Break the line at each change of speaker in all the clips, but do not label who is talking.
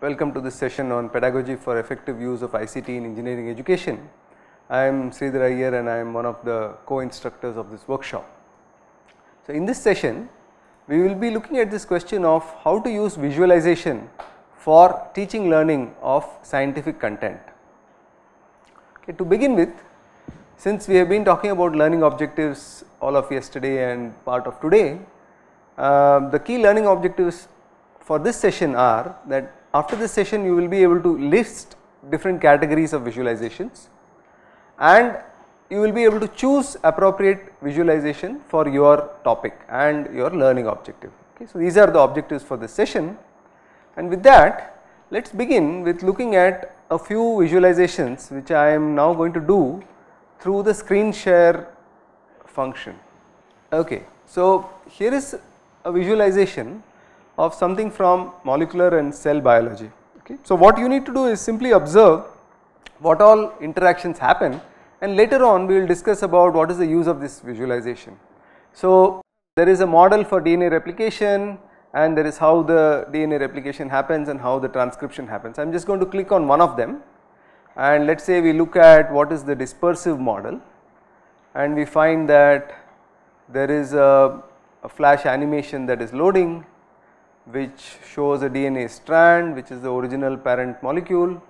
Welcome to this session on pedagogy for effective use of ICT in engineering education. I am Sridhar Iyer and I am one of the co-instructors of this workshop. So, in this session we will be looking at this question of how to use visualization for teaching learning of scientific content. Okay, to begin with, since we have been talking about learning objectives all of yesterday and part of today, uh, the key learning objectives for this session are that after this session you will be able to list different categories of visualizations and you will be able to choose appropriate visualization for your topic and your learning objective. Okay. So, these are the objectives for this session and with that let us begin with looking at a few visualizations which I am now going to do through the screen share function. Okay. So, here is a visualization of something from molecular and cell biology. Okay. So, what you need to do is simply observe what all interactions happen and later on we will discuss about what is the use of this visualization. So, there is a model for DNA replication and there is how the DNA replication happens and how the transcription happens. I am just going to click on one of them and let us say we look at what is the dispersive model and we find that there is a, a flash animation that is loading which shows a DNA strand which is the original parent molecule.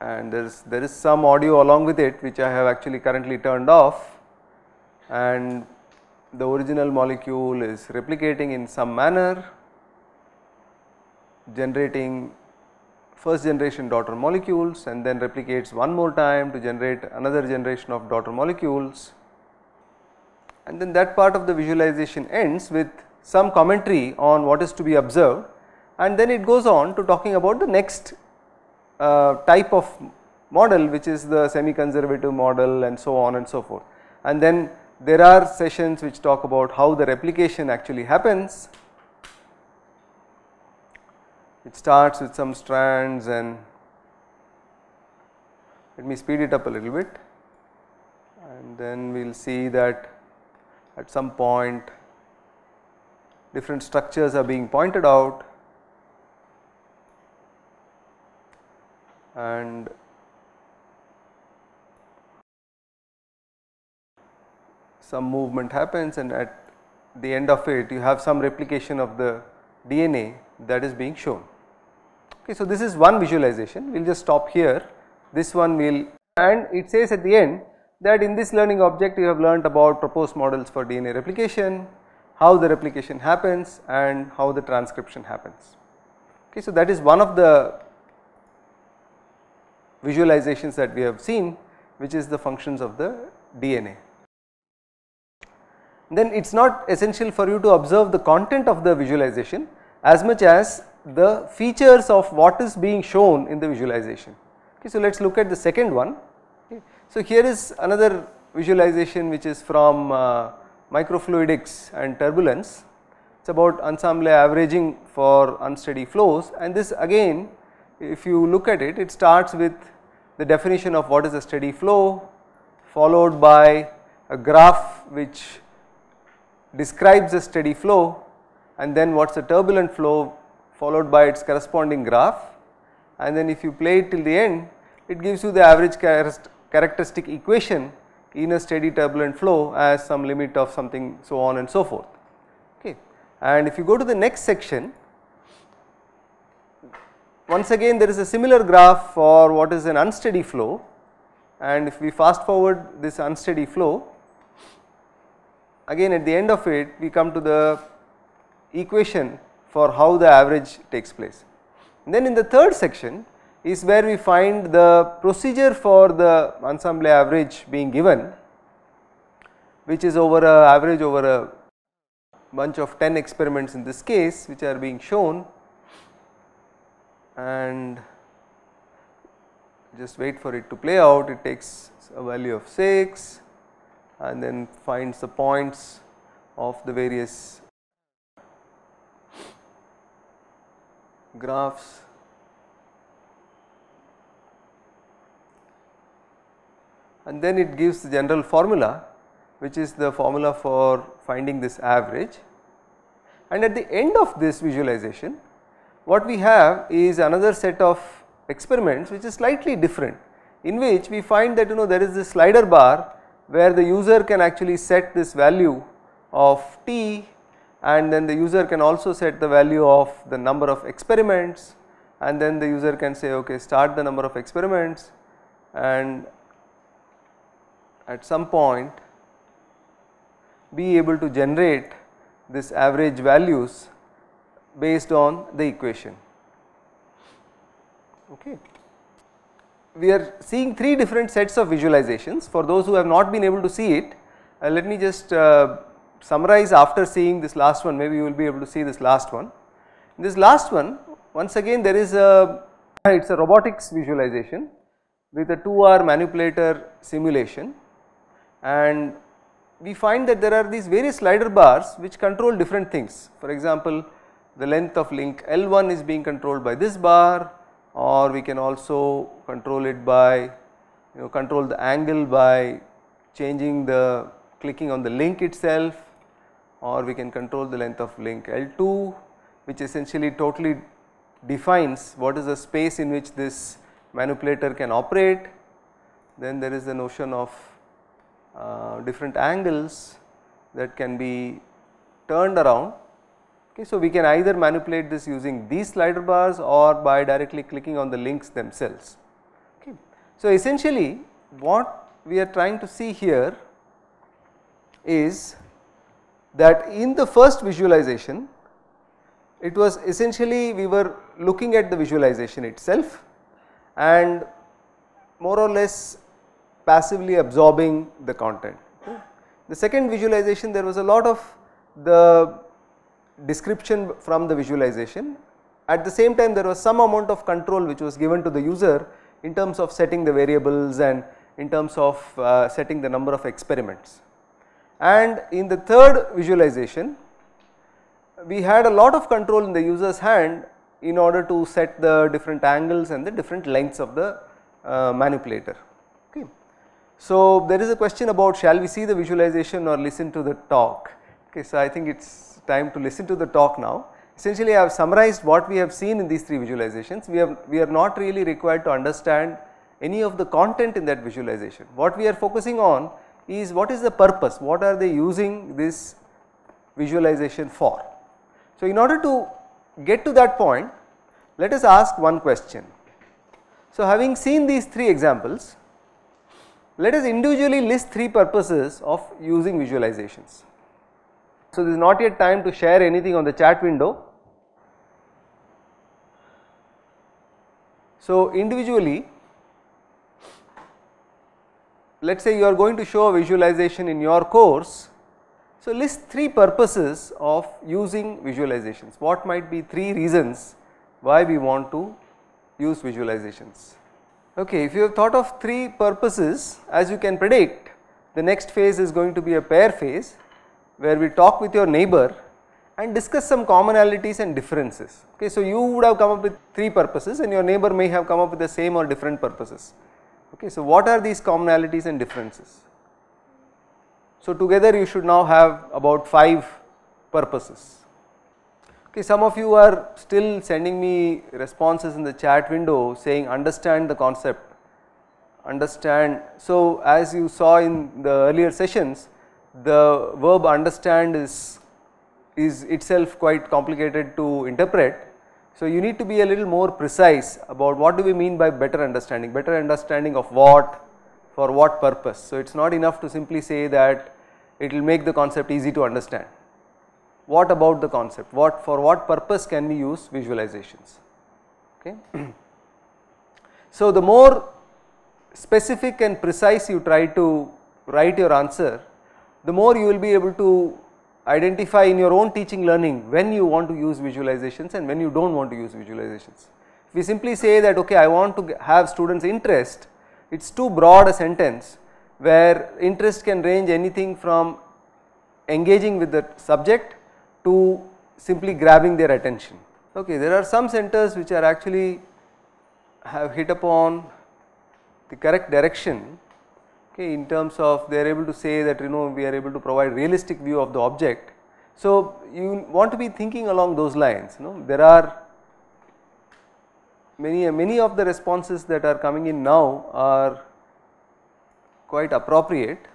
And there is there is some audio along with it which I have actually currently turned off. And the original molecule is replicating in some manner generating first generation daughter molecules and then replicates one more time to generate another generation of daughter molecules and then that part of the visualization ends with some commentary on what is to be observed and then it goes on to talking about the next uh, type of model which is the semi conservative model and so on and so forth. And then there are sessions which talk about how the replication actually happens. It starts with some strands and let me speed it up a little bit and then we will see that at some point different structures are being pointed out and some movement happens and at the end of it you have some replication of the DNA that is being shown. Okay, so, this is one visualization we will just stop here this one will and it says at the end that in this learning object you have learnt about proposed models for DNA replication, how the replication happens and how the transcription happens. Okay, so, that is one of the visualizations that we have seen which is the functions of the DNA. Then it is not essential for you to observe the content of the visualization as much as the features of what is being shown in the visualization. Okay, so, let us look at the second one. So, here is another visualization which is from uh, microfluidics and turbulence. It is about ensemble averaging for unsteady flows and this again if you look at it, it starts with the definition of what is a steady flow followed by a graph which describes a steady flow and then what is a turbulent flow followed by its corresponding graph and then if you play it till the end it gives you the average characteristic equation in a steady turbulent flow as some limit of something so on and so forth. Okay. And if you go to the next section once again there is a similar graph for what is an unsteady flow and if we fast forward this unsteady flow again at the end of it we come to the equation for how the average takes place. And then in the third section is where we find the procedure for the ensemble average being given which is over a average over a bunch of 10 experiments in this case which are being shown. And just wait for it to play out. It takes a value of 6 and then finds the points of the various graphs and then it gives the general formula which is the formula for finding this average. And at the end of this visualization what we have is another set of experiments which is slightly different in which we find that you know there is this slider bar where the user can actually set this value of t and then the user can also set the value of the number of experiments and then the user can say okay start the number of experiments and at some point be able to generate this average values based on the equation. Okay. We are seeing three different sets of visualizations for those who have not been able to see it uh, let me just uh, summarize after seeing this last one maybe you will be able to see this last one. In this last one once again there is a it is a robotics visualization with a 2R manipulator simulation and we find that there are these various slider bars which control different things. For example, the length of link L1 is being controlled by this bar or we can also control it by you know control the angle by changing the clicking on the link itself or we can control the length of link L2 which essentially totally defines what is the space in which this manipulator can operate. Then there is the notion of uh, different angles that can be turned around. Okay, so, we can either manipulate this using these slider bars or by directly clicking on the links themselves. Okay. So, essentially what we are trying to see here is that in the first visualization it was essentially we were looking at the visualization itself and more or less passively absorbing the content. The second visualization there was a lot of the description from the visualization at the same time there was some amount of control which was given to the user in terms of setting the variables and in terms of uh, setting the number of experiments. And in the third visualization we had a lot of control in the user's hand in order to set the different angles and the different lengths of the uh, manipulator. So, there is a question about shall we see the visualization or listen to the talk. Okay, so, I think it is time to listen to the talk now. Essentially I have summarized what we have seen in these three visualizations. We have we are not really required to understand any of the content in that visualization. What we are focusing on is what is the purpose, what are they using this visualization for. So, in order to get to that point, let us ask one question. So, having seen these three examples, let us individually list three purposes of using visualizations. So, this is not yet time to share anything on the chat window. So, individually let us say you are going to show a visualization in your course so, list three purposes of using visualizations. What might be three reasons why we want to use visualizations? Okay, if you have thought of three purposes as you can predict the next phase is going to be a pair phase where we talk with your neighbor and discuss some commonalities and differences. Okay, so you would have come up with three purposes and your neighbor may have come up with the same or different purposes. Okay, so what are these commonalities and differences? So, together you should now have about 5 purposes. Okay, some of you are still sending me responses in the chat window saying understand the concept, understand. So, as you saw in the earlier sessions, the verb understand is, is itself quite complicated to interpret. So, you need to be a little more precise about what do we mean by better understanding, better understanding of what, for what purpose. So, it is not enough to simply say that it will make the concept easy to understand. What about the concept? What for what purpose can we use visualizations? Okay. so, the more specific and precise you try to write your answer, the more you will be able to identify in your own teaching learning when you want to use visualizations and when you do not want to use visualizations. If we simply say that okay I want to have students interest, it is too broad a sentence where interest can range anything from engaging with the subject to simply grabbing their attention. Okay, there are some centers which are actually have hit upon the correct direction okay, in terms of they are able to say that you know we are able to provide realistic view of the object. So, you want to be thinking along those lines you know there are many many of the responses that are coming in now are quite appropriate.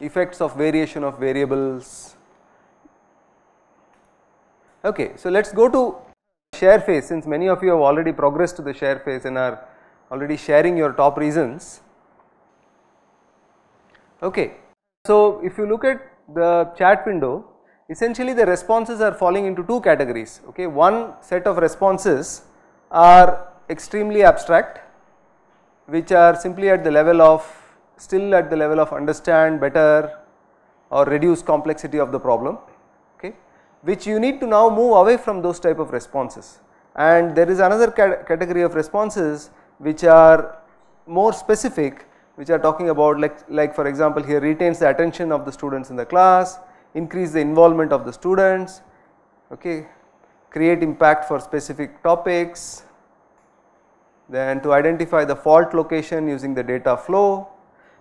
Effects of variation of variables. Okay, so let us go to share phase since many of you have already progressed to the share phase and are already sharing your top reasons. Okay, so if you look at the chat window, essentially the responses are falling into two categories. Okay, one set of responses are extremely abstract, which are simply at the level of still at the level of understand better or reduce complexity of the problem okay which you need to now move away from those type of responses and there is another category of responses which are more specific which are talking about like like for example here retains the attention of the students in the class increase the involvement of the students okay create impact for specific topics then to identify the fault location using the data flow.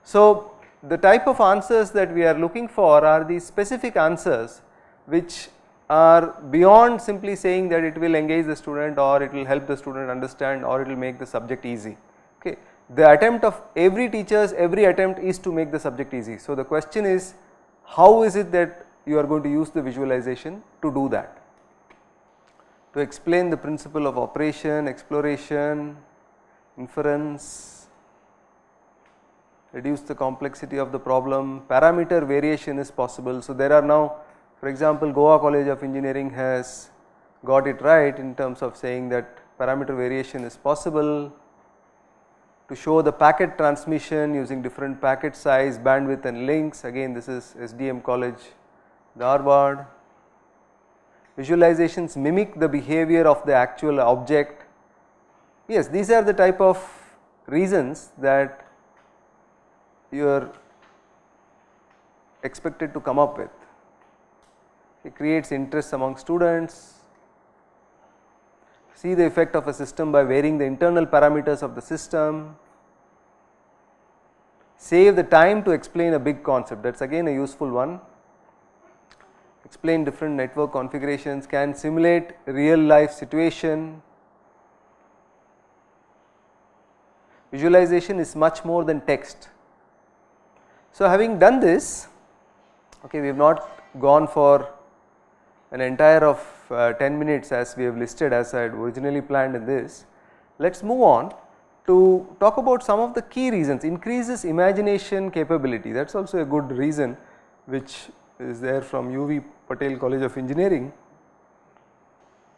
So, the type of answers that we are looking for are these specific answers which are beyond simply saying that it will engage the student or it will help the student understand or it will make the subject easy. Okay. The attempt of every teacher's every attempt is to make the subject easy. So, the question is how is it that you are going to use the visualization to do that? To explain the principle of operation, exploration, inference, reduce the complexity of the problem, parameter variation is possible. So, there are now for example, Goa College of Engineering has got it right in terms of saying that parameter variation is possible to show the packet transmission using different packet size, bandwidth and links again this is SDM College Dharwad. Visualizations mimic the behavior of the actual object Yes, these are the type of reasons that you are expected to come up with. It creates interest among students, see the effect of a system by varying the internal parameters of the system, save the time to explain a big concept. That is again a useful one, explain different network configurations, can simulate real life situation, visualization is much more than text. So, having done this okay we have not gone for an entire of uh, 10 minutes as we have listed as I had originally planned in this. Let us move on to talk about some of the key reasons increases imagination capability that is also a good reason which is there from UV Patel College of Engineering.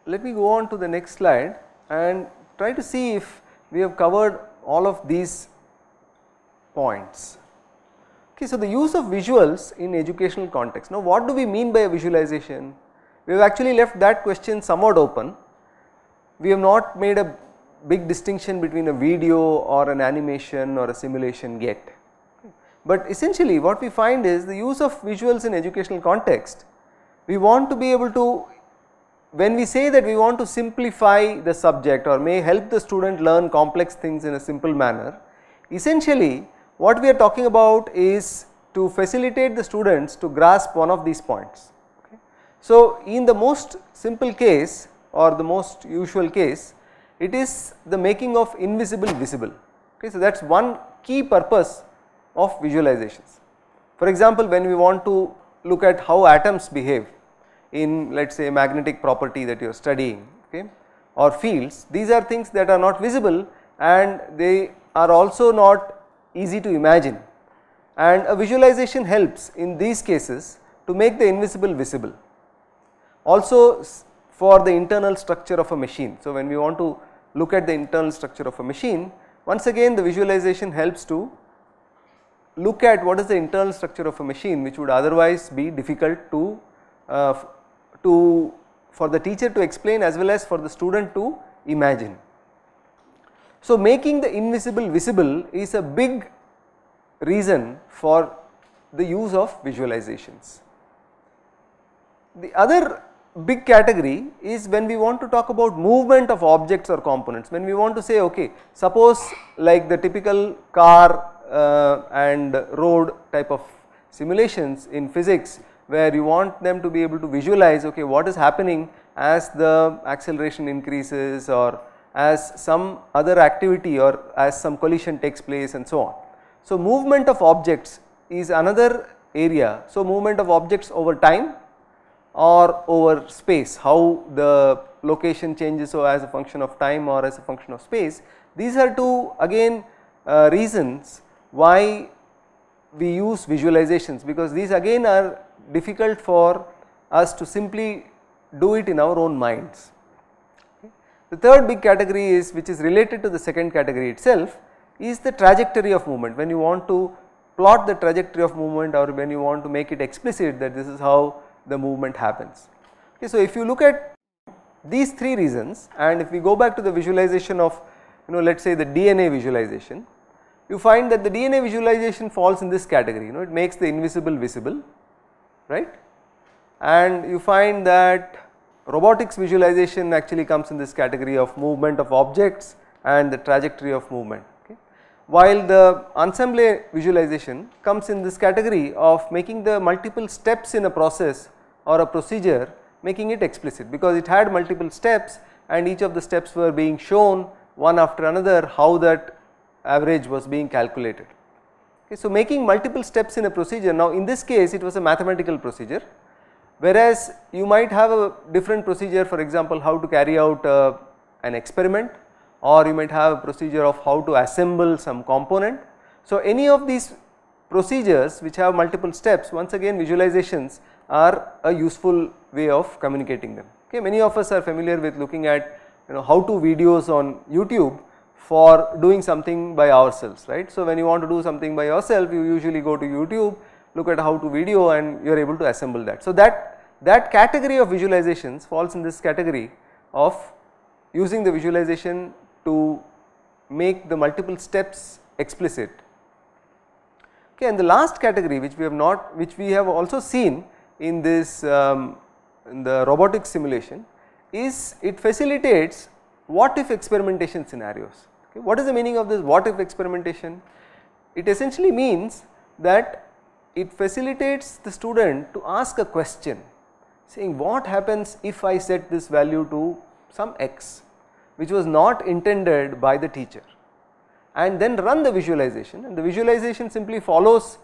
Let me go on to the next slide and try to see if we have covered all of these points. Okay, so the use of visuals in educational context. Now what do we mean by a visualization? We have actually left that question somewhat open. We have not made a big distinction between a video or an animation or a simulation yet. But essentially what we find is the use of visuals in educational context, we want to be able to when we say that we want to simplify the subject or may help the student learn complex things in a simple manner, essentially what we are talking about is to facilitate the students to grasp one of these points. Okay. So, in the most simple case or the most usual case, it is the making of invisible visible. Okay. So, that is one key purpose of visualizations. For example, when we want to look at how atoms behave, in let us say magnetic property that you are studying okay or fields these are things that are not visible and they are also not easy to imagine and a visualization helps in these cases to make the invisible visible. Also for the internal structure of a machine. So, when we want to look at the internal structure of a machine once again the visualization helps to look at what is the internal structure of a machine which would otherwise be difficult to uh, to for the teacher to explain as well as for the student to imagine. So, making the invisible visible is a big reason for the use of visualizations. The other big category is when we want to talk about movement of objects or components, when we want to say okay suppose like the typical car uh, and road type of simulations in physics where you want them to be able to visualize okay what is happening as the acceleration increases or as some other activity or as some collision takes place and so on. So, movement of objects is another area. So, movement of objects over time or over space, how the location changes so as a function of time or as a function of space. These are two again uh, reasons why we use visualizations because these again are difficult for us to simply do it in our own minds. The third big category is which is related to the second category itself is the trajectory of movement. When you want to plot the trajectory of movement or when you want to make it explicit that this is how the movement happens. Okay, so, if you look at these three reasons and if we go back to the visualization of you know let us say the DNA visualization, you find that the DNA visualization falls in this category. You know it makes the invisible visible right? And you find that robotics visualization actually comes in this category of movement of objects and the trajectory of movement okay. While the ensemble visualization comes in this category of making the multiple steps in a process or a procedure making it explicit because it had multiple steps and each of the steps were being shown one after another how that average was being calculated. Okay, so, making multiple steps in a procedure now in this case it was a mathematical procedure whereas you might have a different procedure for example how to carry out uh, an experiment or you might have a procedure of how to assemble some component. So, any of these procedures which have multiple steps once again visualizations are a useful way of communicating them. Okay, many of us are familiar with looking at you know how to videos on YouTube for doing something by ourselves right. So, when you want to do something by yourself you usually go to YouTube look at how to video and you are able to assemble that. So, that, that category of visualizations falls in this category of using the visualization to make the multiple steps explicit. Okay, and the last category which we have not which we have also seen in this um, in the robotic simulation is it facilitates what if experimentation scenarios. Okay. What is the meaning of this what if experimentation? It essentially means that it facilitates the student to ask a question saying what happens if I set this value to some x which was not intended by the teacher? And then run the visualization. And the visualization simply follows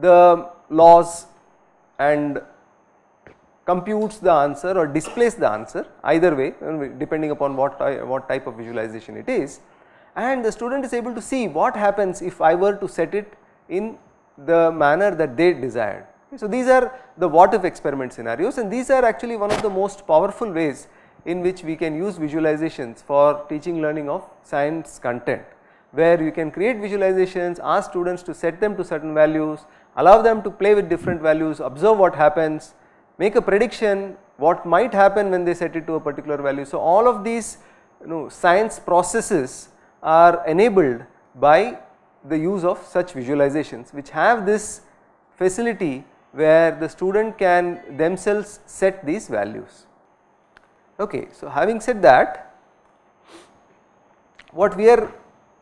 the laws and computes the answer or displays the answer either way depending upon what, what type of visualization it is. And the student is able to see what happens if I were to set it in the manner that they desired. So, these are the what if experiment scenarios and these are actually one of the most powerful ways in which we can use visualizations for teaching learning of science content where you can create visualizations, ask students to set them to certain values, allow them to play with different values, observe what happens, make a prediction what might happen when they set it to a particular value. So, all of these you know science processes are enabled by the use of such visualizations which have this facility where the student can themselves set these values. Okay, so having said that what we are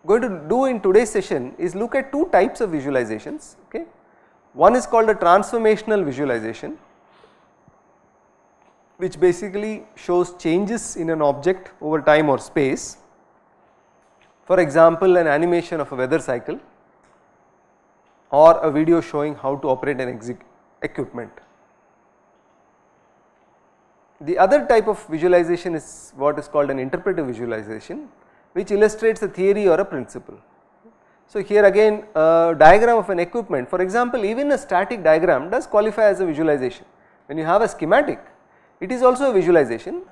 going to do in today's session is look at two types of visualizations okay. One is called a transformational visualization which basically shows changes in an object over time or space for example, an animation of a weather cycle or a video showing how to operate an equipment. The other type of visualization is what is called an interpretive visualization which illustrates a theory or a principle. So, here again a diagram of an equipment for example, even a static diagram does qualify as a visualization. When you have a schematic it is also a visualization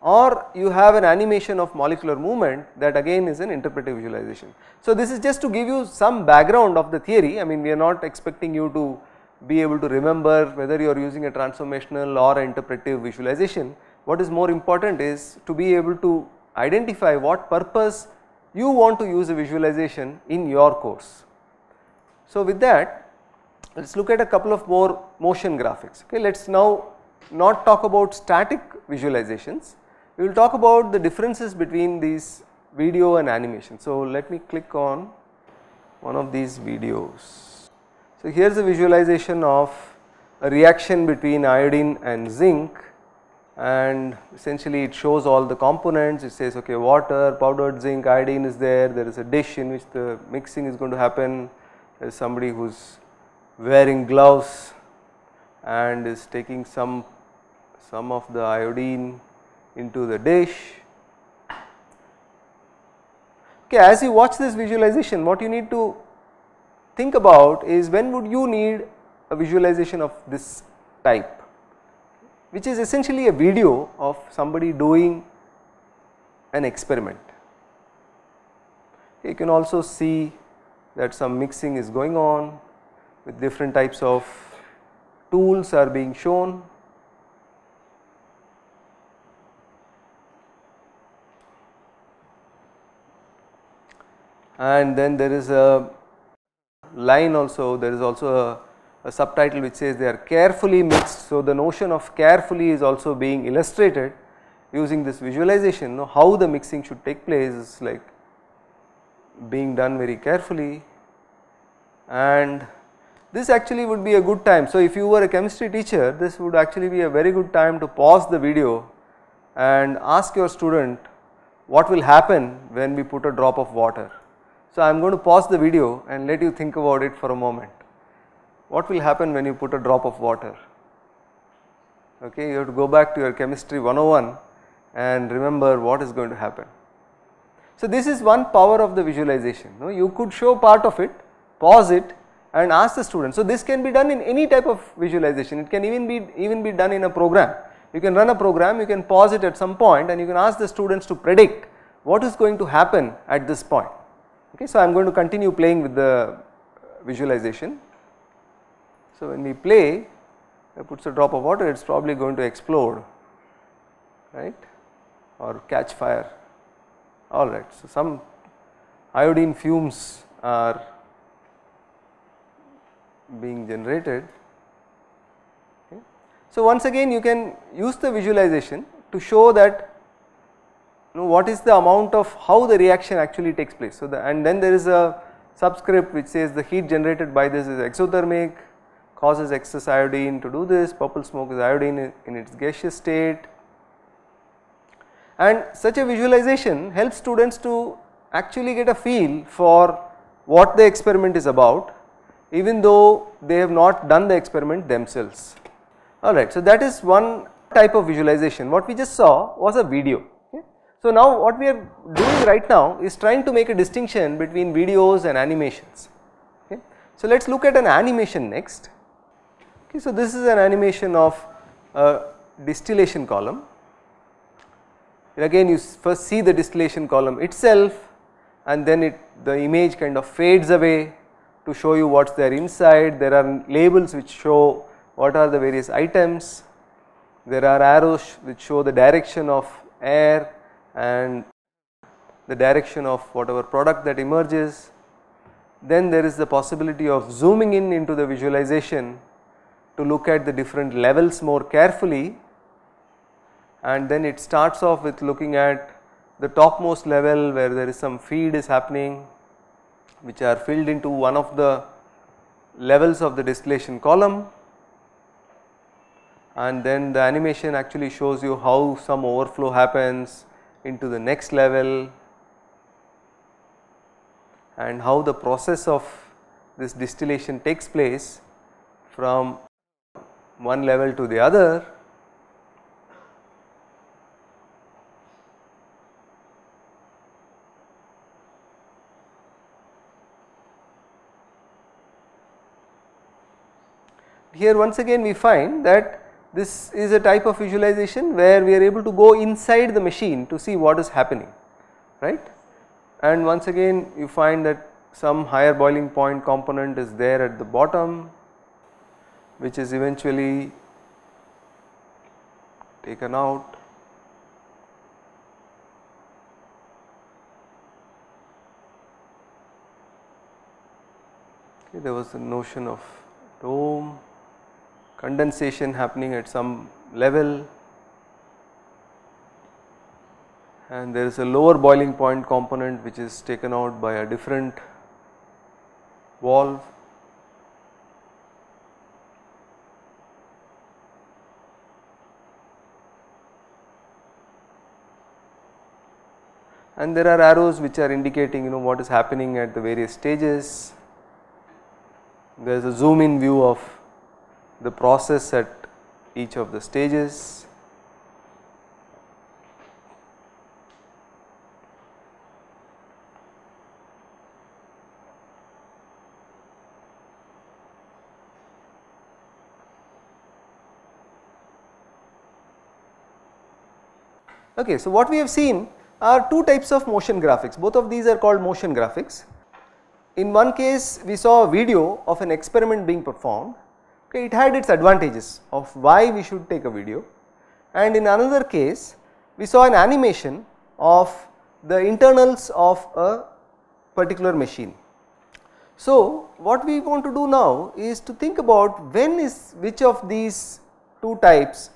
or you have an animation of molecular movement that again is an interpretive visualization. So, this is just to give you some background of the theory I mean we are not expecting you to be able to remember whether you are using a transformational or interpretive visualization. What is more important is to be able to identify what purpose you want to use a visualization in your course. So, with that let us look at a couple of more motion graphics okay let us now not talk about static visualizations we will talk about the differences between these video and animation. So, let me click on one of these videos. So, here is a visualization of a reaction between iodine and zinc and essentially it shows all the components it says okay water powdered zinc iodine is there there is a dish in which the mixing is going to happen there is somebody who is wearing gloves and is taking some some of the iodine into the dish okay as you watch this visualization what you need to think about is when would you need a visualization of this type which is essentially a video of somebody doing an experiment. You can also see that some mixing is going on with different types of tools are being shown. And then there is a line also, there is also a a subtitle which says they are carefully mixed. So, the notion of carefully is also being illustrated using this visualization how the mixing should take place is like being done very carefully and this actually would be a good time. So, if you were a chemistry teacher this would actually be a very good time to pause the video and ask your student what will happen when we put a drop of water. So, I am going to pause the video and let you think about it for a moment what will happen when you put a drop of water? Okay, you have to go back to your chemistry 101 and remember what is going to happen. So, this is one power of the visualization. No? You could show part of it, pause it and ask the student. So, this can be done in any type of visualization, it can even be even be done in a program. You can run a program, you can pause it at some point and you can ask the students to predict what is going to happen at this point. Okay, so, I am going to continue playing with the visualization. So, when we play it puts a drop of water it is probably going to explode right or catch fire alright. So, some iodine fumes are being generated. Okay. So, once again you can use the visualization to show that know, what is the amount of how the reaction actually takes place. So, the, and then there is a subscript which says the heat generated by this is exothermic causes excess iodine to do this, purple smoke is iodine in its gaseous state and such a visualization helps students to actually get a feel for what the experiment is about even though they have not done the experiment themselves. Alright, so that is one type of visualization. What we just saw was a video. So now what we are doing right now is trying to make a distinction between videos and animations. Okay. So let us look at an animation next. Okay, so this is an animation of a distillation column. Again you first see the distillation column itself and then it the image kind of fades away to show you what is there inside. There are labels which show what are the various items. There are arrows which show the direction of air and the direction of whatever product that emerges. Then there is the possibility of zooming in into the visualization to look at the different levels more carefully and then it starts off with looking at the topmost level where there is some feed is happening which are filled into one of the levels of the distillation column and then the animation actually shows you how some overflow happens into the next level. And how the process of this distillation takes place from one level to the other. Here once again we find that this is a type of visualization where we are able to go inside the machine to see what is happening right? And once again you find that some higher boiling point component is there at the bottom which is eventually taken out. There was the notion of dome condensation happening at some level and there is a lower boiling point component which is taken out by a different valve. And there are arrows which are indicating you know what is happening at the various stages. There is a zoom in view of the process at each of the stages. Okay, so what we have seen are two types of motion graphics, both of these are called motion graphics. In one case we saw a video of an experiment being performed, okay, it had its advantages of why we should take a video and in another case we saw an animation of the internals of a particular machine. So, what we want to do now is to think about when is which of these two types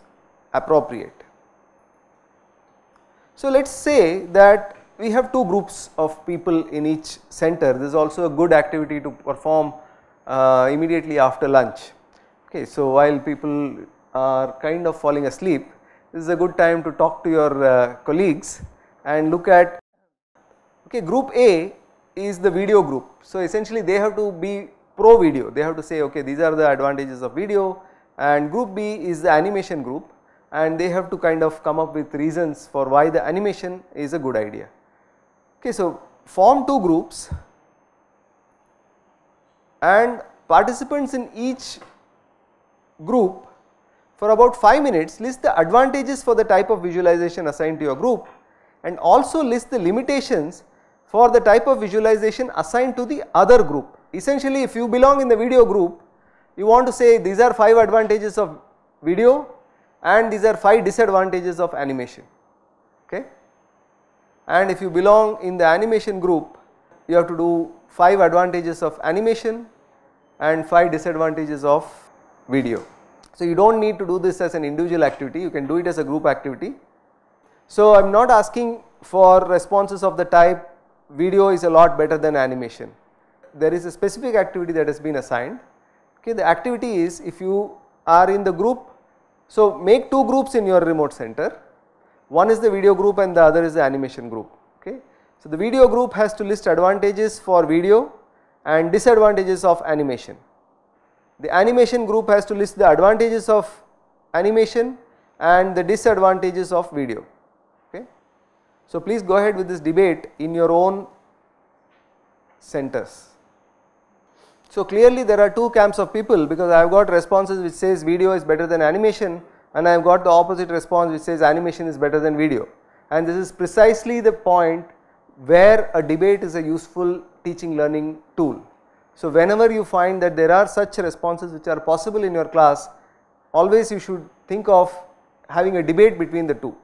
appropriate. So, let us say that we have two groups of people in each center this is also a good activity to perform uh, immediately after lunch. Okay, so, while people are kind of falling asleep this is a good time to talk to your uh, colleagues and look at okay group A is the video group. So, essentially they have to be pro video they have to say okay these are the advantages of video and group B is the animation group and they have to kind of come up with reasons for why the animation is a good idea. Okay, so form two groups and participants in each group for about 5 minutes list the advantages for the type of visualization assigned to your group and also list the limitations for the type of visualization assigned to the other group. Essentially if you belong in the video group you want to say these are 5 advantages of video and these are 5 disadvantages of animation okay. And if you belong in the animation group you have to do 5 advantages of animation and 5 disadvantages of video. So you do not need to do this as an individual activity you can do it as a group activity. So I am not asking for responses of the type video is a lot better than animation. There is a specific activity that has been assigned okay the activity is if you are in the group so, make two groups in your remote center, one is the video group and the other is the animation group. Okay. So, the video group has to list advantages for video and disadvantages of animation. The animation group has to list the advantages of animation and the disadvantages of video. Okay. So, please go ahead with this debate in your own centers. So clearly there are two camps of people because I have got responses which says video is better than animation and I have got the opposite response which says animation is better than video and this is precisely the point where a debate is a useful teaching learning tool. So whenever you find that there are such responses which are possible in your class always you should think of having a debate between the two.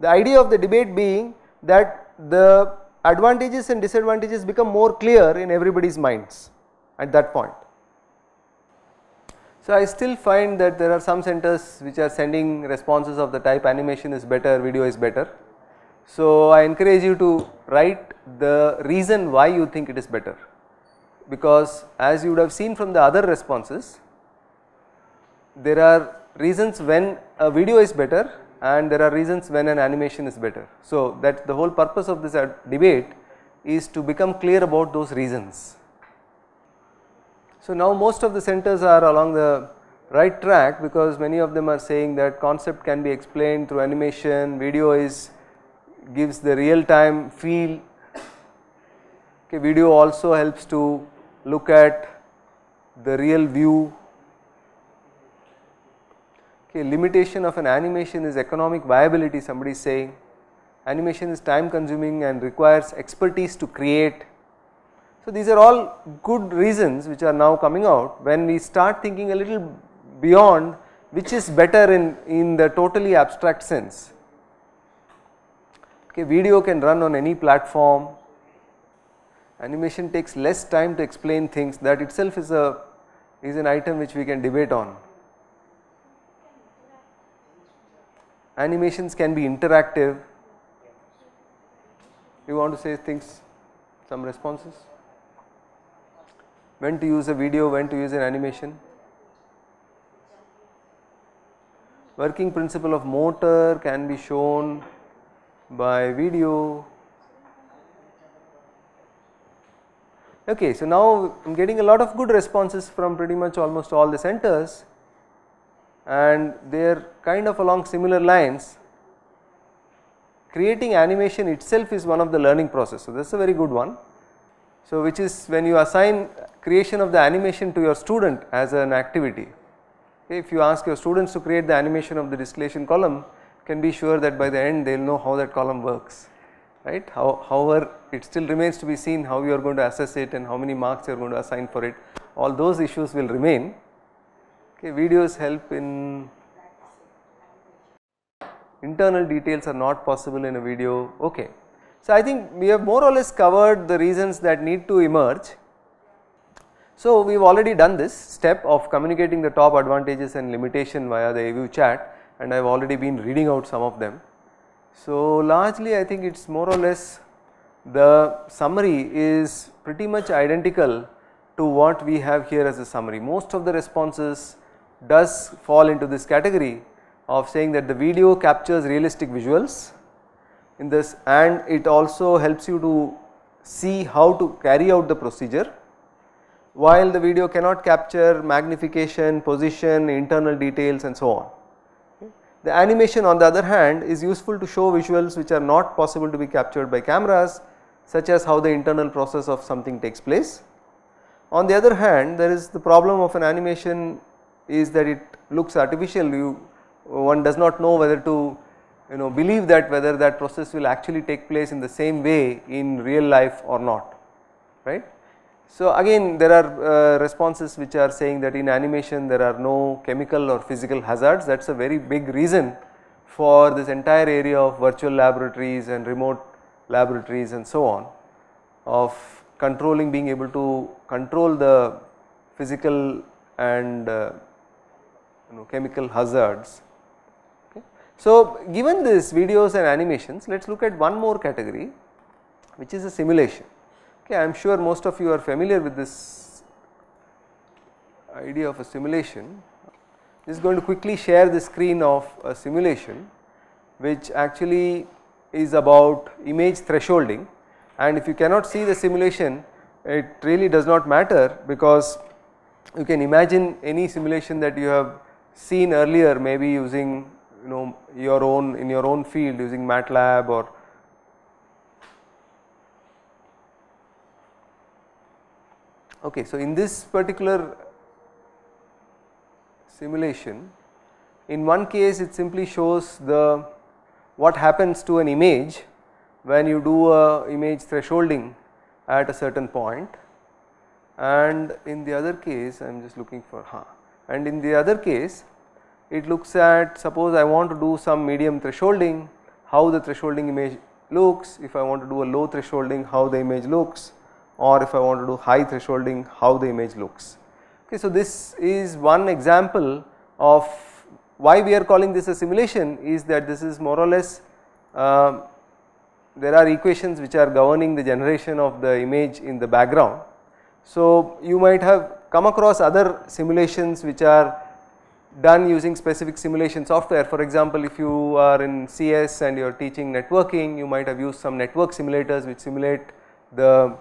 The idea of the debate being that the advantages and disadvantages become more clear in everybody's minds at that point. So, I still find that there are some centers which are sending responses of the type animation is better, video is better. So, I encourage you to write the reason why you think it is better because as you would have seen from the other responses there are reasons when a video is better and there are reasons when an animation is better. So, that the whole purpose of this uh, debate is to become clear about those reasons. So now most of the centers are along the right track because many of them are saying that concept can be explained through animation, video is gives the real time feel. Okay, video also helps to look at the real view. Okay, limitation of an animation is economic viability somebody is saying. Animation is time consuming and requires expertise to create so, these are all good reasons which are now coming out when we start thinking a little beyond which is better in, in the totally abstract sense. Okay, video can run on any platform, animation takes less time to explain things that itself is a is an item which we can debate on. Animations can be interactive. You want to say things, some responses? when to use a video, when to use an animation. Working principle of motor can be shown by video. Okay, so now I am getting a lot of good responses from pretty much almost all the centers and they are kind of along similar lines. Creating animation itself is one of the learning process, so this is a very good one. So, which is when you assign creation of the animation to your student as an activity. If you ask your students to create the animation of the distillation column, can be sure that by the end they will know how that column works right. How, however, it still remains to be seen how you are going to assess it and how many marks you are going to assign for it all those issues will remain. Okay, videos help in internal details are not possible in a video okay. So, I think we have more or less covered the reasons that need to emerge. So, we have already done this step of communicating the top advantages and limitation via the AView chat and I have already been reading out some of them. So, largely I think it is more or less the summary is pretty much identical to what we have here as a summary. Most of the responses does fall into this category of saying that the video captures realistic visuals in this and it also helps you to see how to carry out the procedure while the video cannot capture magnification, position, internal details and so on. The animation on the other hand is useful to show visuals which are not possible to be captured by cameras such as how the internal process of something takes place. On the other hand there is the problem of an animation is that it looks artificial you one does not know whether to you know believe that whether that process will actually take place in the same way in real life or not right. So, again there are uh, responses which are saying that in animation there are no chemical or physical hazards that is a very big reason for this entire area of virtual laboratories and remote laboratories and so on of controlling being able to control the physical and uh, you know chemical hazards. So, given this videos and animations let us look at one more category which is a simulation. Okay, I am sure most of you are familiar with this idea of a simulation. Is going to quickly share the screen of a simulation which actually is about image thresholding and if you cannot see the simulation it really does not matter because you can imagine any simulation that you have seen earlier maybe using you know your own in your own field using MATLAB or Okay, so in this particular simulation, in one case it simply shows the what happens to an image when you do a image thresholding at a certain point. And in the other case I am just looking for huh, and in the other case it looks at suppose I want to do some medium thresholding how the thresholding image looks. If I want to do a low thresholding how the image looks or if I want to do high thresholding how the image looks. Okay, so this is one example of why we are calling this a simulation is that this is more or less uh, there are equations which are governing the generation of the image in the background. So you might have come across other simulations which are done using specific simulation software. For example, if you are in CS and you are teaching networking, you might have used some network simulators which simulate the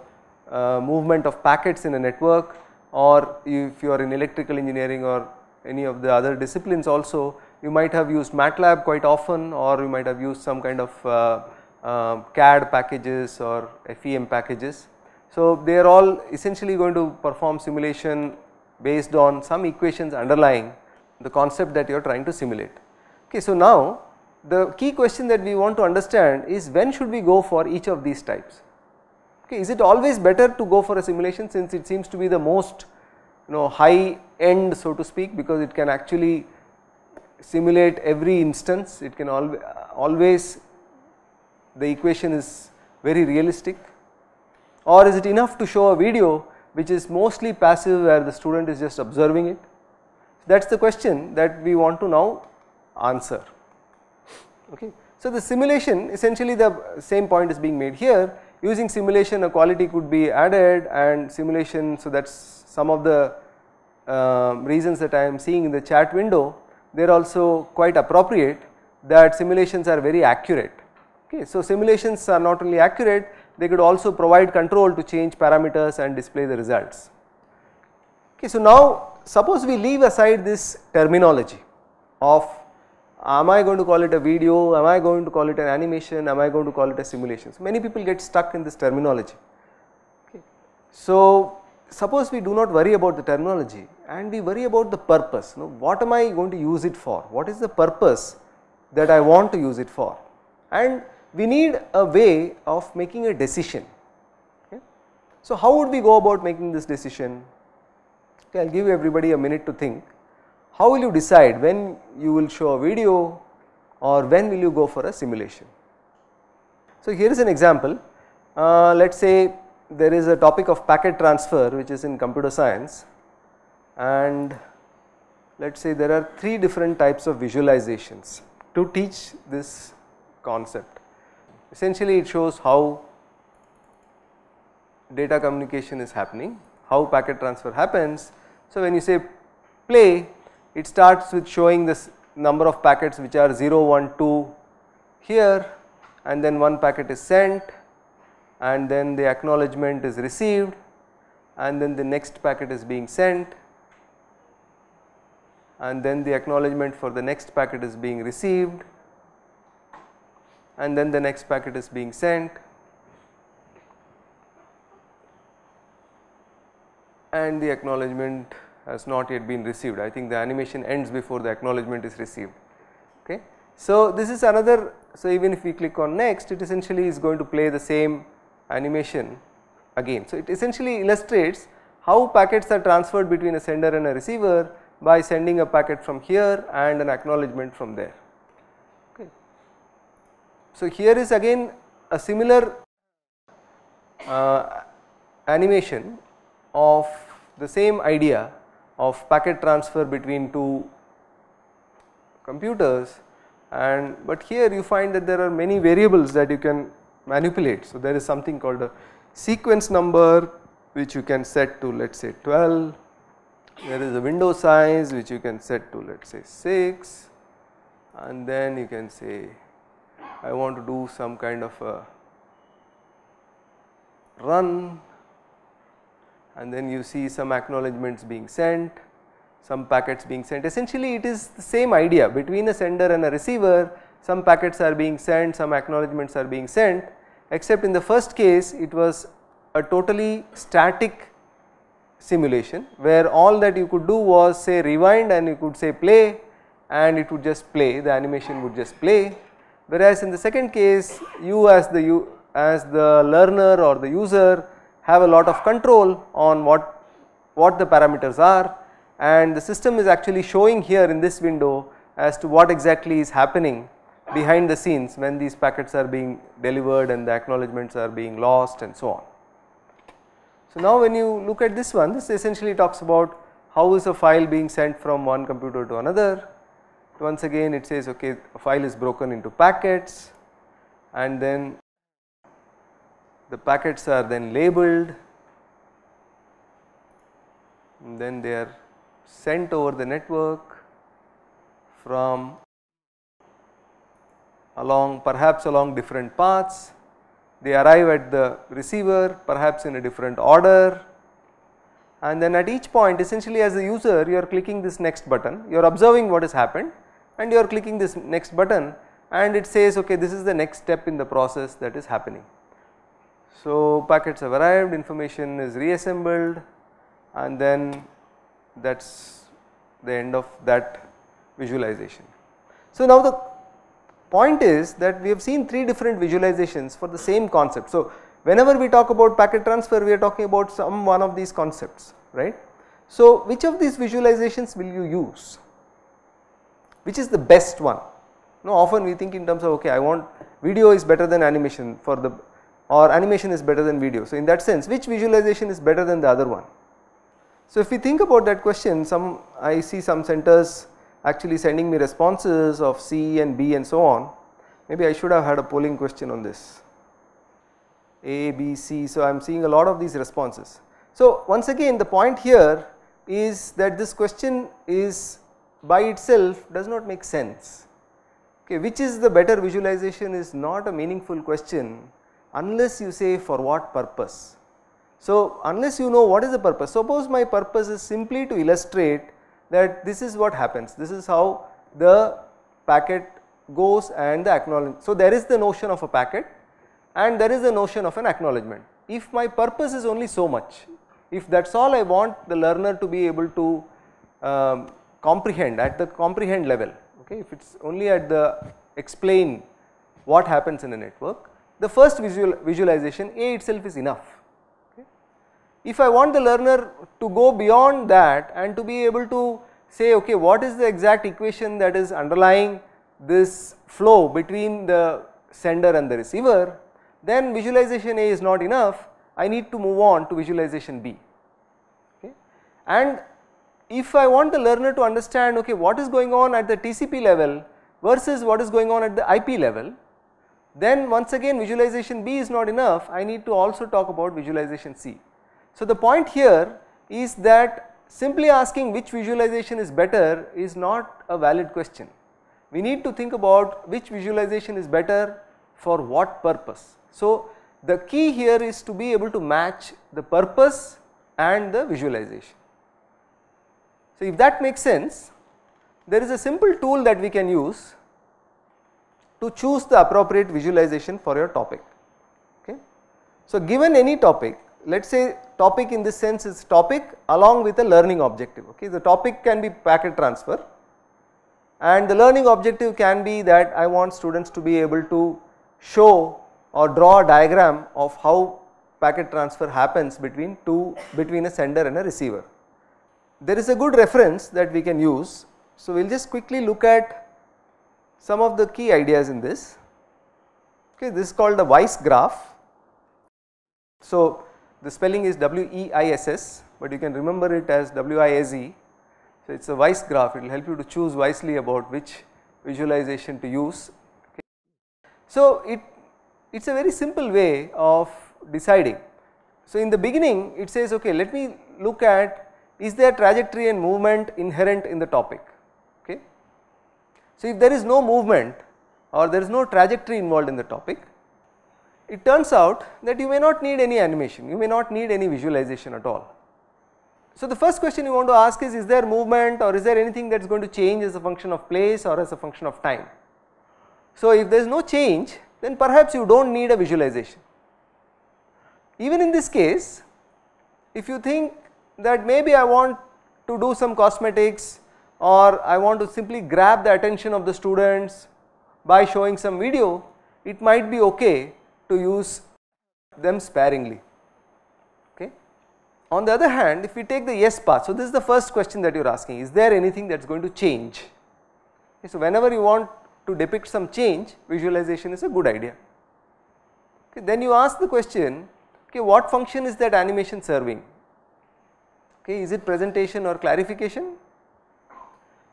uh, movement of packets in a network or if you are in electrical engineering or any of the other disciplines also you might have used MATLAB quite often or you might have used some kind of uh, uh, CAD packages or FEM packages. So, they are all essentially going to perform simulation based on some equations underlying the concept that you are trying to simulate. Okay, so, now the key question that we want to understand is when should we go for each of these types. Okay, is it always better to go for a simulation since it seems to be the most you know high end so to speak because it can actually simulate every instance? It can al uh, always the equation is very realistic? Or is it enough to show a video which is mostly passive where the student is just observing it? That is the question that we want to now answer. Okay. So the simulation essentially the same point is being made here using simulation a quality could be added and simulation so that is some of the uh, reasons that I am seeing in the chat window they are also quite appropriate that simulations are very accurate okay. So simulations are not only accurate they could also provide control to change parameters and display the results. Okay, so now suppose we leave aside this terminology of am I going to call it a video, am I going to call it an animation, am I going to call it a simulation. So, many people get stuck in this terminology. Okay. So, suppose we do not worry about the terminology and we worry about the purpose, you know, what am I going to use it for, what is the purpose that I want to use it for and we need a way of making a decision. Okay. So, how would we go about making this decision? Okay, I will give everybody a minute to think. How will you decide when you will show a video or when will you go for a simulation? So, here is an example. Uh, let us say there is a topic of packet transfer which is in computer science and let us say there are 3 different types of visualizations to teach this concept. Essentially it shows how data communication is happening, how packet transfer happens. So, when you say play it starts with showing this number of packets which are 0, 1, 2 here and then one packet is sent and then the acknowledgement is received and then the next packet is being sent and then the acknowledgement for the next packet is being received and then the next packet is being sent. And the acknowledgement has not yet been received. I think the animation ends before the acknowledgement is received. Okay. So, this is another, so even if we click on next it essentially is going to play the same animation again. So, it essentially illustrates how packets are transferred between a sender and a receiver by sending a packet from here and an acknowledgement from there. Okay. So, here is again a similar uh, animation of the same idea of packet transfer between two computers and but here you find that there are many variables that you can manipulate. So, there is something called a sequence number which you can set to let us say 12, there is a window size which you can set to let us say 6 and then you can say I want to do some kind of a run and then you see some acknowledgements being sent, some packets being sent. Essentially it is the same idea between a sender and a receiver some packets are being sent, some acknowledgements are being sent except in the first case it was a totally static simulation where all that you could do was say rewind and you could say play and it would just play the animation would just play whereas in the second case you as the you as the learner or the user have a lot of control on what what the parameters are. And the system is actually showing here in this window as to what exactly is happening behind the scenes when these packets are being delivered and the acknowledgements are being lost and so on. So now when you look at this one this essentially talks about how is a file being sent from one computer to another. Once again it says okay a file is broken into packets. And then the packets are then labeled then they are sent over the network from along perhaps along different paths. They arrive at the receiver perhaps in a different order. And then at each point essentially as a user you are clicking this next button. You are observing what has happened and you are clicking this next button and it says okay this is the next step in the process that is happening. So, packets have arrived information is reassembled and then that is the end of that visualization. So, now the point is that we have seen three different visualizations for the same concept. So, whenever we talk about packet transfer we are talking about some one of these concepts right. So, which of these visualizations will you use? which is the best one. No, often we think in terms of okay, I want video is better than animation for the or animation is better than video. So, in that sense which visualization is better than the other one. So, if we think about that question some I see some centers actually sending me responses of C and B and so on maybe I should have had a polling question on this A, B, C. So, I am seeing a lot of these responses. So, once again the point here is that this question is by itself does not make sense. Okay, which is the better visualization is not a meaningful question unless you say for what purpose. So, unless you know what is the purpose, suppose my purpose is simply to illustrate that this is what happens, this is how the packet goes and the acknowledgement. So, there is the notion of a packet and there is the notion of an acknowledgement. If my purpose is only so much, if that is all I want the learner to be able to um, comprehend at the comprehend level, okay, if it is only at the explain what happens in a network, the first visual visualization A itself is enough. If I want the learner to go beyond that and to be able to say okay what is the exact equation that is underlying this flow between the sender and the receiver then visualization A is not enough. I need to move on to visualization B. Okay. and if I want the learner to understand okay what is going on at the TCP level versus what is going on at the IP level then once again visualization B is not enough I need to also talk about visualization C so, the point here is that simply asking which visualization is better is not a valid question. We need to think about which visualization is better for what purpose. So, the key here is to be able to match the purpose and the visualization. So, if that makes sense, there is a simple tool that we can use to choose the appropriate visualization for your topic. Okay. So, given any topic let us say topic in this sense is topic along with a learning objective okay the topic can be packet transfer and the learning objective can be that I want students to be able to show or draw a diagram of how packet transfer happens between two between a sender and a receiver. There is a good reference that we can use so we will just quickly look at some of the key ideas in this okay this is called the Weiss graph. So the spelling is W-E-I-S-S but you can remember it as W-I-S-E. So, it is a Weiss graph it will help you to choose wisely about which visualization to use. Okay. So, it it is a very simple way of deciding. So, in the beginning it says okay let me look at is there trajectory and movement inherent in the topic. So, if there is no movement or there is no trajectory involved in the topic it turns out that you may not need any animation, you may not need any visualization at all. So, the first question you want to ask is, is there movement or is there anything that is going to change as a function of place or as a function of time? So, if there is no change then perhaps you do not need a visualization. Even in this case if you think that maybe I want to do some cosmetics or I want to simply grab the attention of the students by showing some video, it might be okay to use them sparingly. Okay. On the other hand, if we take the yes part, so this is the first question that you are asking, is there anything that is going to change? Okay, so, whenever you want to depict some change, visualization is a good idea. Okay, then you ask the question, okay, what function is that animation serving? Okay, is it presentation or clarification?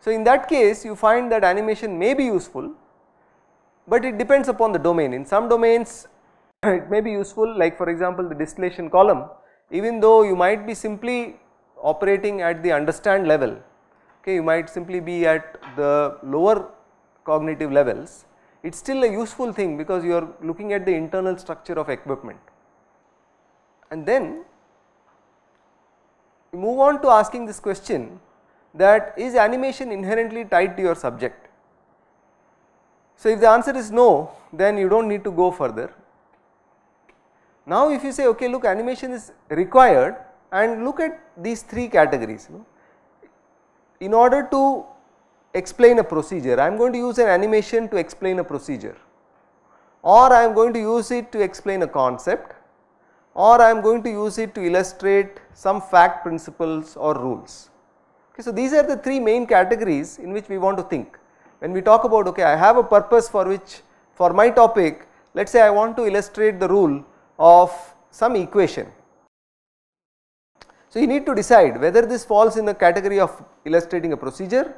So, in that case you find that animation may be useful, but it depends upon the domain. In some domains it may be useful like for example the distillation column even though you might be simply operating at the understand level okay you might simply be at the lower cognitive levels it is still a useful thing because you are looking at the internal structure of equipment and then you move on to asking this question that is animation inherently tied to your subject. So, if the answer is no then you do not need to go further now if you say okay look animation is required and look at these three categories in order to explain a procedure I am going to use an animation to explain a procedure or I am going to use it to explain a concept or I am going to use it to illustrate some fact principles or rules. Okay, so these are the three main categories in which we want to think when we talk about okay I have a purpose for which for my topic let us say I want to illustrate the rule of some equation. So, you need to decide whether this falls in the category of illustrating a procedure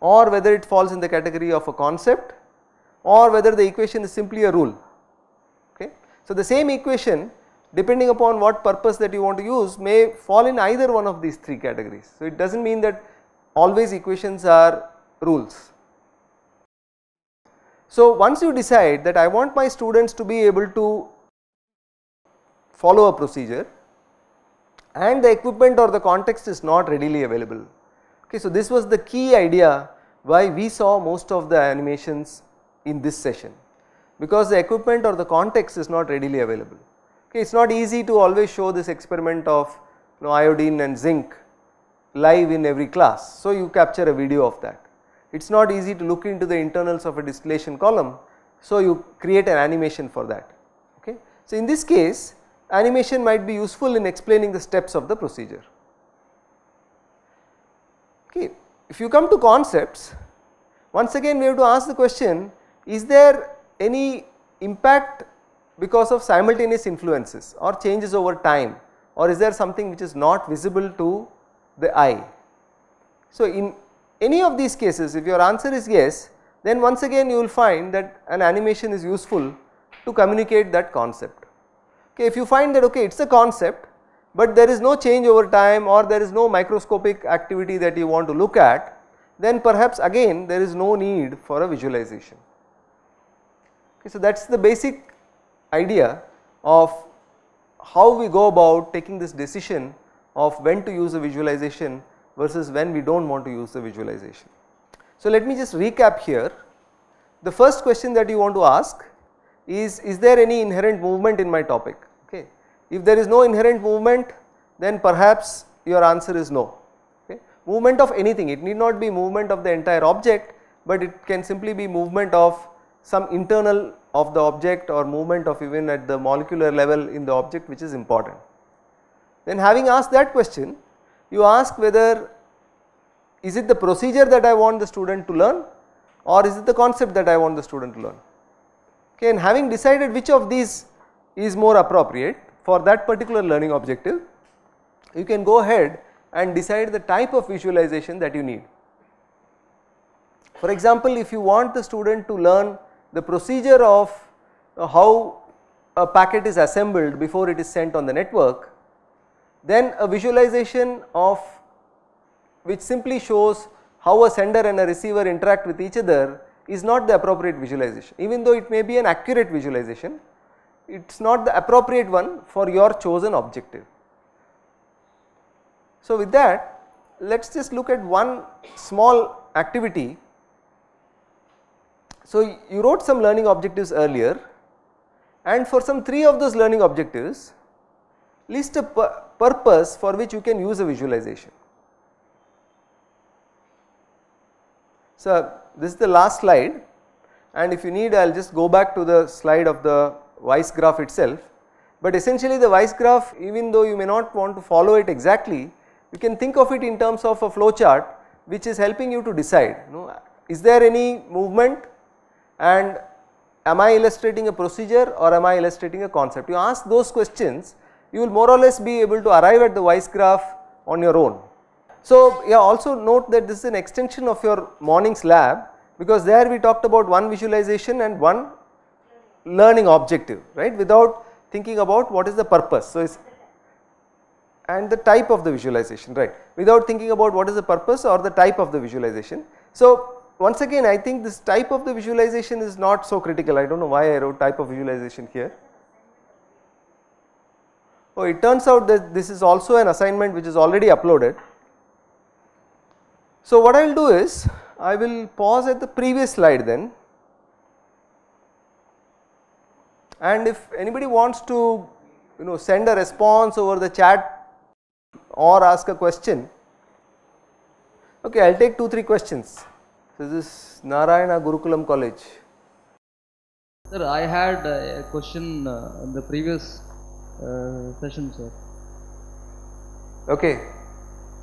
or whether it falls in the category of a concept or whether the equation is simply a rule. Okay. So, the same equation depending upon what purpose that you want to use may fall in either one of these three categories. So, it does not mean that always equations are rules. So, once you decide that I want my students to be able to follow a procedure and the equipment or the context is not readily available. Okay, so this was the key idea why we saw most of the animations in this session because the equipment or the context is not readily available. Okay, it is not easy to always show this experiment of you know, iodine and zinc live in every class. So, you capture a video of that. It is not easy to look into the internals of a distillation column. So, you create an animation for that. Okay. So, in this case animation might be useful in explaining the steps of the procedure. Okay. If you come to concepts once again we have to ask the question is there any impact because of simultaneous influences or changes over time or is there something which is not visible to the eye. So, in any of these cases if your answer is yes then once again you will find that an animation is useful to communicate that concept. Okay, if you find that okay it is a concept but there is no change over time or there is no microscopic activity that you want to look at then perhaps again there is no need for a visualization. Okay, so that is the basic idea of how we go about taking this decision of when to use a visualization versus when we do not want to use the visualization. So, let me just recap here. The first question that you want to ask is, is there any inherent movement in my topic? Okay. If there is no inherent movement then perhaps your answer is no. Okay. Movement of anything, it need not be movement of the entire object, but it can simply be movement of some internal of the object or movement of even at the molecular level in the object which is important. Then having asked that question, you ask whether is it the procedure that I want the student to learn or is it the concept that I want the student to learn. Okay, and having decided which of these is more appropriate for that particular learning objective, you can go ahead and decide the type of visualization that you need. For example, if you want the student to learn the procedure of uh, how a packet is assembled before it is sent on the network, then a visualization of which simply shows how a sender and a receiver interact with each other is not the appropriate visualization even though it may be an accurate visualization it is not the appropriate one for your chosen objective. So with that let us just look at one small activity. So you wrote some learning objectives earlier and for some 3 of those learning objectives list a purpose for which you can use a visualization. So, this is the last slide and if you need I will just go back to the slide of the Weiss graph itself. But essentially the Weiss graph even though you may not want to follow it exactly you can think of it in terms of a flow chart which is helping you to decide you know, is there any movement and am I illustrating a procedure or am I illustrating a concept. You ask those questions you will more or less be able to arrive at the Weiss graph on your own. So, yeah also note that this is an extension of your morning's lab because there we talked about one visualization and one learning objective right without thinking about what is the purpose. So, and the type of the visualization right without thinking about what is the purpose or the type of the visualization. So, once again I think this type of the visualization is not so critical I do not know why I wrote type of visualization here Oh, it turns out that this is also an assignment which is already uploaded. So, what I will do is I will pause at the previous slide then and if anybody wants to you know send a response over the chat or ask a question okay I will take 2 3 questions. So, this is Narayana Gurukulam College.
Sir, I had a question uh, in the previous uh, session, sir.
Okay.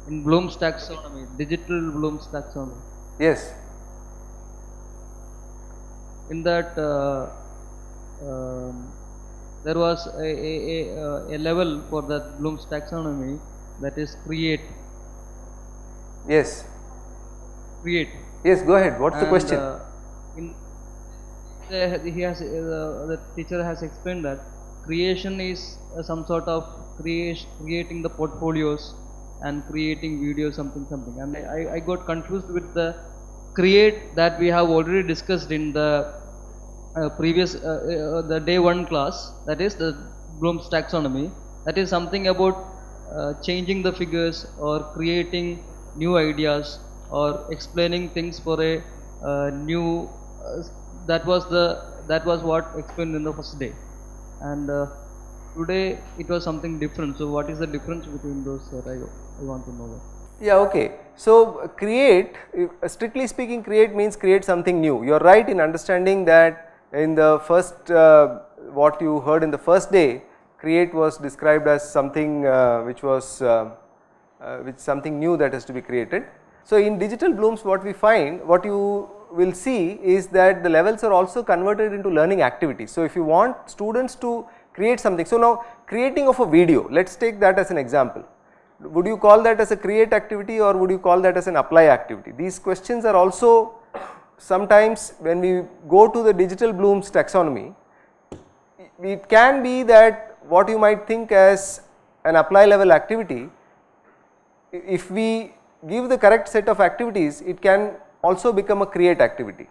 In Bloom's taxonomy, digital Bloom's taxonomy.
Yes.
In that, uh, um, there was a, a, a, a level for that Bloom's taxonomy that is create.
Yes.
Create.
Yes, go ahead. What's
and,
the question?
Uh, in, uh, he has, uh, the teacher has explained that creation is uh, some sort of creation, creating the portfolios and creating videos something something and I, I got confused with the create that we have already discussed in the uh, previous uh, uh, the day one class that is the Bloom's taxonomy. That is something about uh, changing the figures or creating new ideas or explaining things for a uh, new. Uh, that was the that was what explained in the first day, and uh, today it was something different. So what is the difference between those? Sir? I, I want to know that.
Yeah, okay. So, create, strictly speaking create means create something new. You are right in understanding that in the first, uh, what you heard in the first day, create was described as something uh, which was, uh, which something new that has to be created. So, in digital blooms what we find, what you will see is that the levels are also converted into learning activities. So, if you want students to create something, so now creating of a video, let us take that as an example would you call that as a create activity or would you call that as an apply activity? These questions are also sometimes when we go to the digital blooms taxonomy, it can be that what you might think as an apply level activity, if we give the correct set of activities, it can also become a create activity.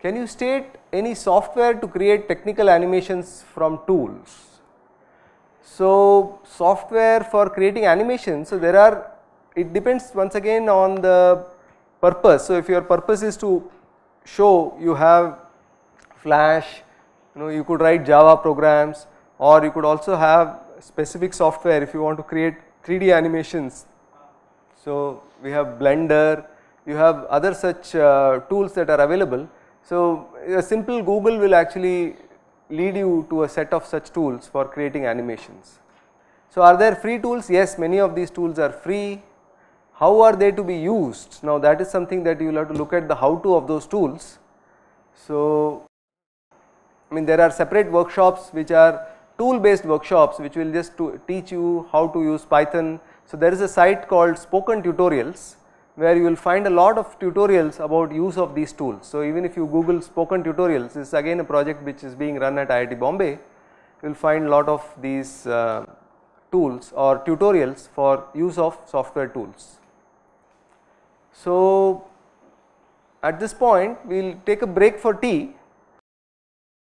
Can you state any software to create technical animations from tools? So, software for creating animations, so there are, it depends once again on the purpose. So, if your purpose is to show you have flash, you know you could write Java programs or you could also have specific software if you want to create 3D animations. So, we have Blender, you have other such uh, tools that are available. So, a simple Google will actually lead you to a set of such tools for creating animations. So, are there free tools? Yes, many of these tools are free. How are they to be used? Now, that is something that you will have to look at the how to of those tools. So, I mean there are separate workshops which are tool based workshops which will just teach you how to use Python. So, there is a site called spoken tutorials where you will find a lot of tutorials about use of these tools. So, even if you google spoken tutorials this is again a project which is being run at IIT Bombay you will find a lot of these uh, tools or tutorials for use of software tools. So, at this point we will take a break for tea